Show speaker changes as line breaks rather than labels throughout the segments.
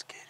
Let's get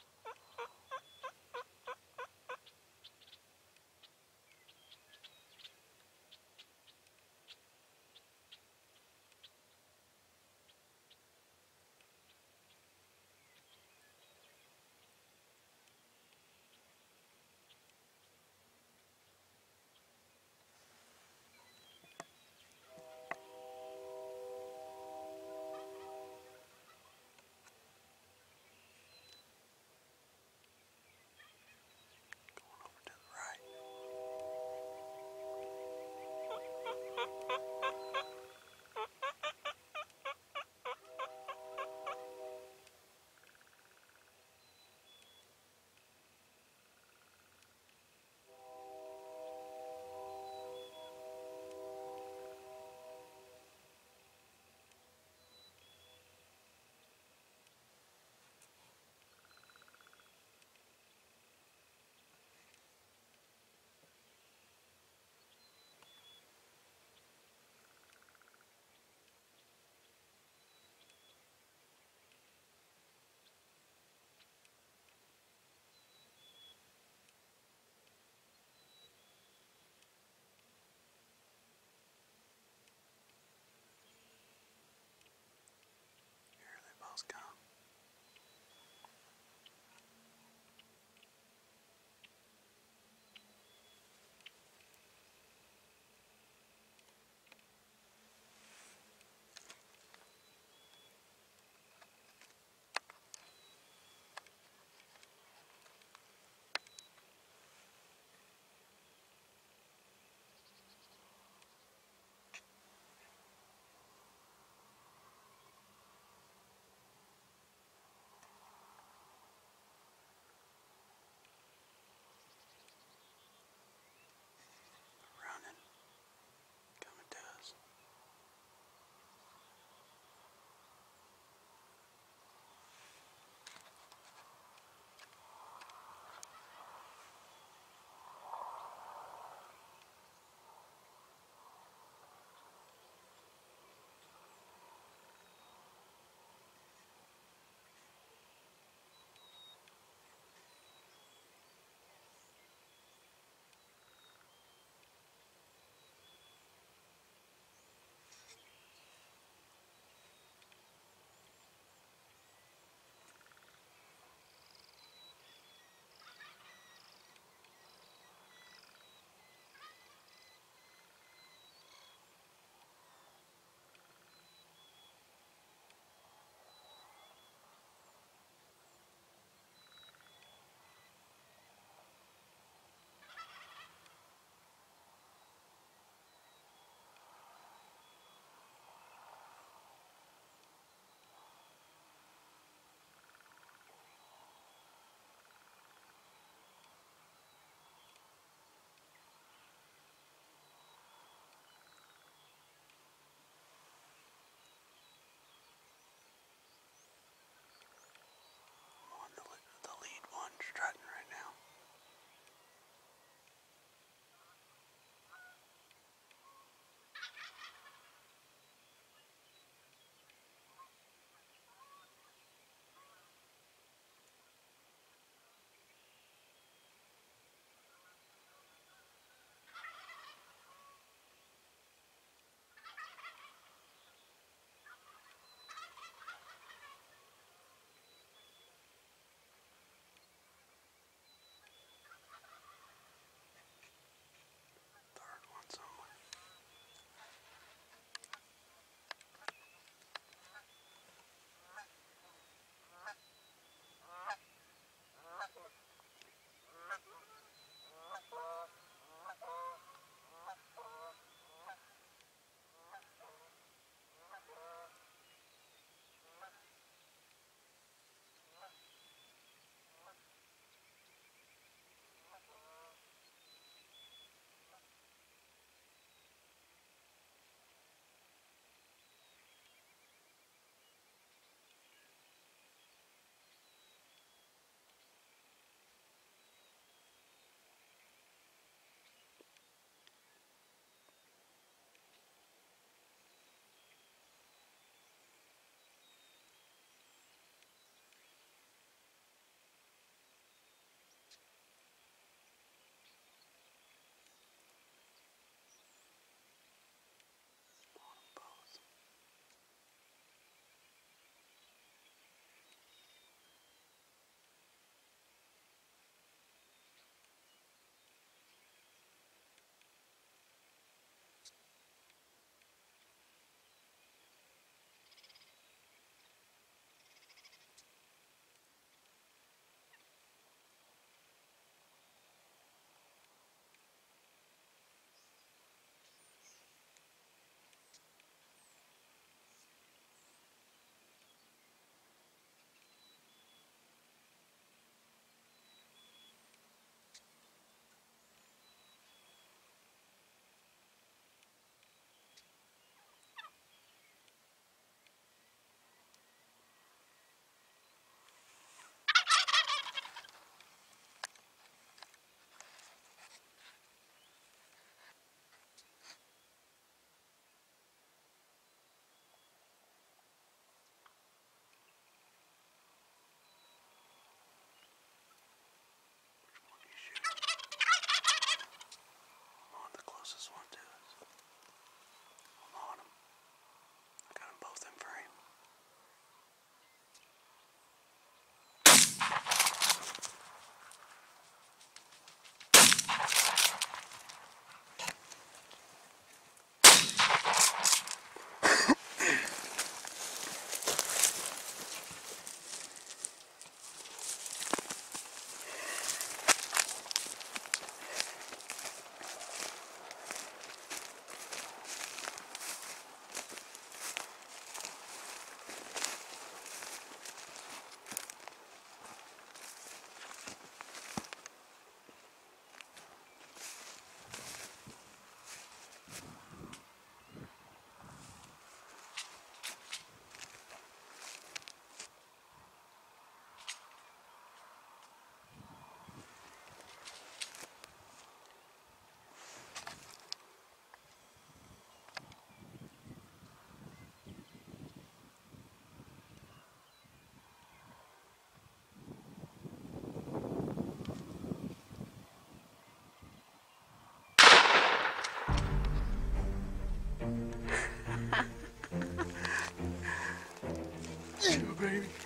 baby.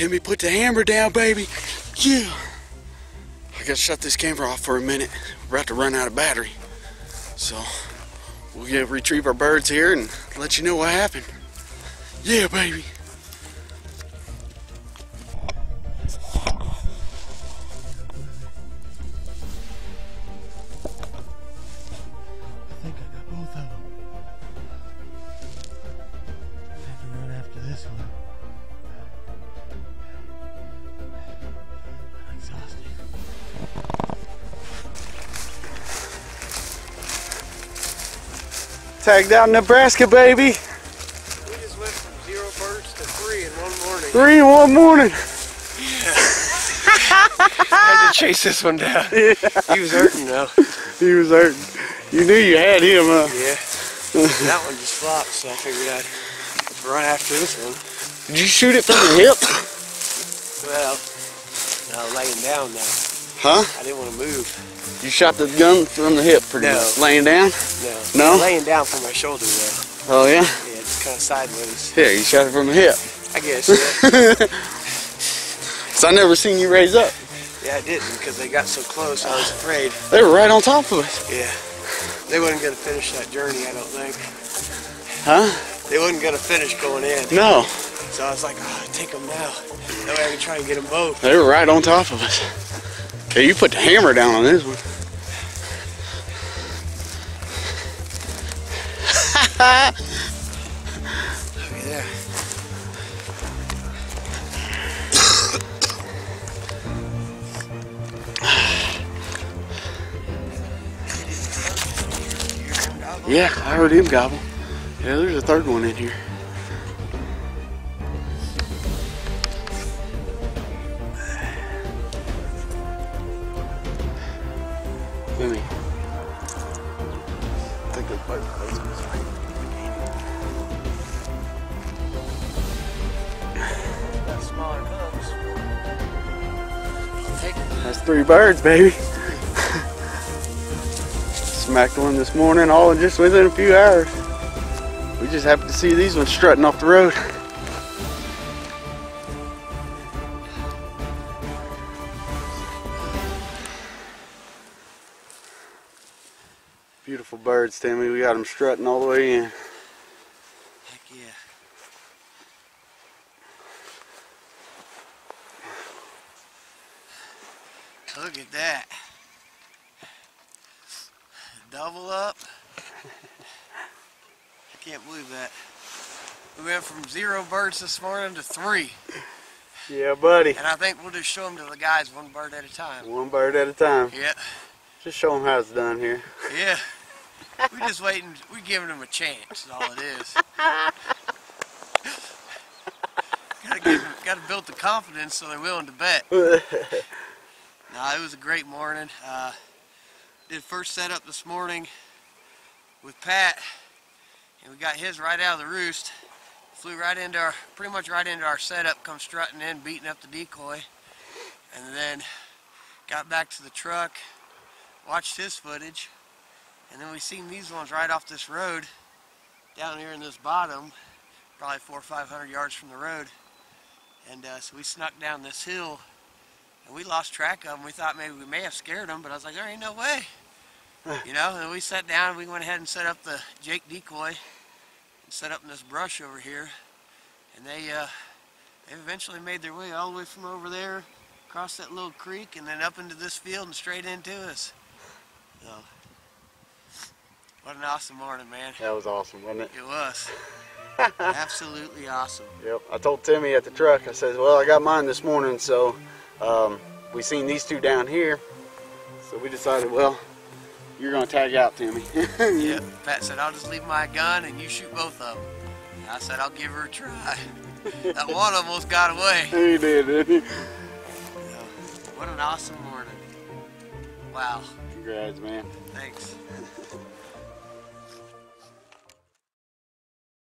Timmy, put the hammer down, baby. Yeah. I gotta shut this camera off for a minute. We're about to run out of battery. So, we'll get retrieve our birds here and let you know what happened. Yeah, baby. Tagged out in Nebraska, baby.
We just went from zero birds to three in one morning.
Three in one morning.
had to chase this one down. He was hurting though.
He was hurting. You knew you had him, huh?
Yeah. that one just flopped, so I figured I'd run after this one.
Did you shoot it from the hip?
Well, now laying down now.
Huh?
I didn't want to move.
You shot the gun from the hip pretty
No.
much. Laying down?
No.
No?
Laying down from my shoulder though.
Oh, yeah?
Yeah, just kind of sideways.
Yeah, you shot it from the hip.
I guess. Yeah,
So I never seen you raise up.
yeah I didn't because they got so close. I was afraid.
They were right on top of us.
Yeah. They wasn't gonna finish that journey. I don't think.
Huh?
They wasn't gonna finish going in.
No.
So I was like, oh, take them now. That way I can try and get them both.
They were right on top of us. Okay, you put the hammer down on this one. Yeah, I heard him gobble. Yeah, there's a third one in here. Birds, baby. Smacked one this morning, all in just within a few hours. We just happened to see these ones strutting off the road. Beautiful birds, Timmy. We got them strutting all the way in.
Heck yeah. Look at that. Double up. I can't believe that. We went from zero birds this morning to three.
Yeah, buddy.
And I think we'll just show them to the guys one bird at a time.
One bird at a time.
Yeah,
Just show them how it's done here.
yeah. We're just waiting, We're giving them a chance, is all it is. gotta, give, gotta build the confidence so they're willing to bet. No, it was a great morning. Uh, did first setup this morning with Pat, and we got his right out of the roost. Flew right into our, pretty much right into our setup, come strutting in, beating up the decoy, and then got back to the truck, watched his footage, and then we seen these ones right off this road, down here in this bottom, probably four or five hundred yards from the road, and uh, so we snuck down this hill and we lost track of them. We thought maybe we may have scared them, but I was like, there ain't no way. You know, and we sat down, we went ahead and set up the Jake decoy, and set up in this brush over here, and they, uh, they eventually made their way all the way from over there, across that little creek, and then up into this field and straight into us. So, what an awesome morning, man.
That was awesome, wasn't it?
It was. Absolutely awesome.
Yep. I told Timmy at the truck, I said, well, I got mine this morning, so um, we seen these two down here. So we decided, well, you're going to tag out to me.
yeah. Pat said, I'll just leave my gun and you shoot both of them. I said, I'll give her a try. that one almost got away.
He did, didn't he? Yeah.
What an awesome morning. Wow.
Congrats, man.
Thanks.